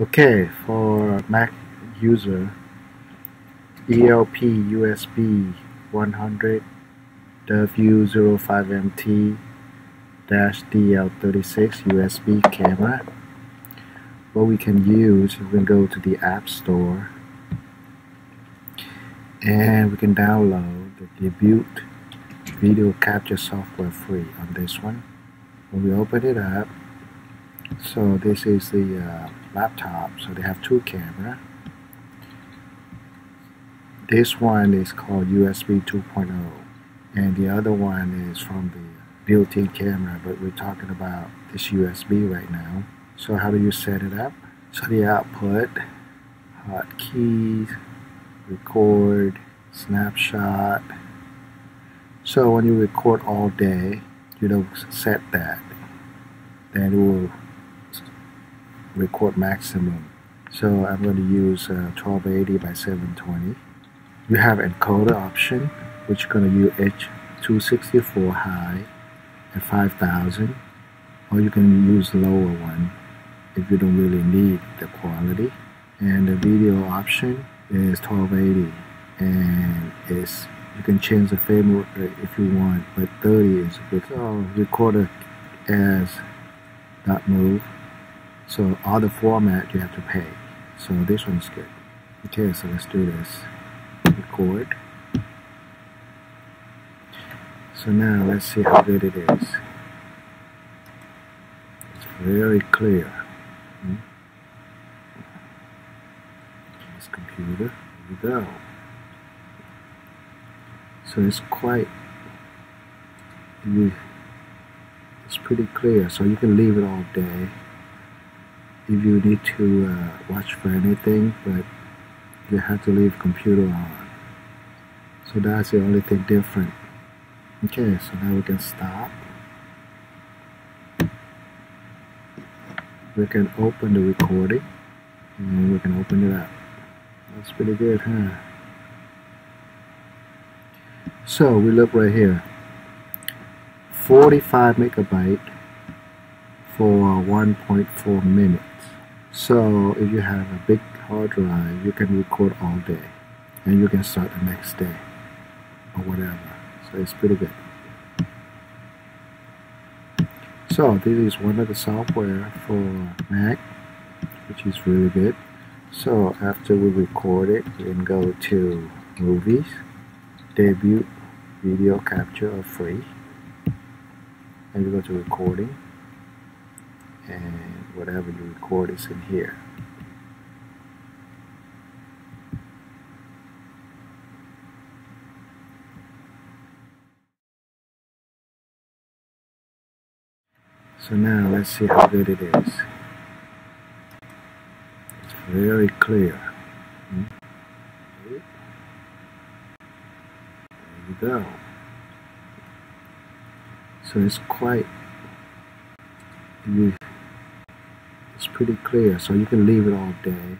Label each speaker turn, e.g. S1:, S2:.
S1: Okay, for Mac user, ELP USB 100 W05MT DL36 USB camera. What we can use, we can go to the App Store and we can download the Debut video capture software free on this one. When we open it up, so this is the uh, laptop. So they have two camera. This one is called USB 2.0 and the other one is from the built-in camera but we're talking about this USB right now. So how do you set it up? So the output hotkeys record snapshot. So when you record all day you don't set that. Then it will record maximum. So I'm going to use uh, 1280 by 720. You have encoder option, which is going to use H264 high at 5000, or you can use lower one if you don't really need the quality. And the video option is 1280, and it's you can change the frame rate if you want, but 30 is good. So recorder as dot move so all the format you have to pay. So this one's good. Okay, so let's do this. Record. So now let's see how good it is. It's very clear. Hmm? This computer, here we go. So it's quite, it's pretty clear. So you can leave it all day if you need to uh, watch for anything, but you have to leave computer on. So that's the only thing different. Okay, so now we can stop. We can open the recording and we can open it up. That's pretty good, huh? So we look right here. 45 megabyte for 1.4 minutes. So if you have a big hard drive, you can record all day and you can start the next day or whatever. So it's pretty good. So this is one of the software for Mac, which is really good. So after we record it, we can go to Movies, Debut, Video Capture or Free, and you go to Recording, and whatever you record is in here. So now let's see how good it is. It's very clear. Hmm? There you go. So it's quite you pretty clear so you can leave it all day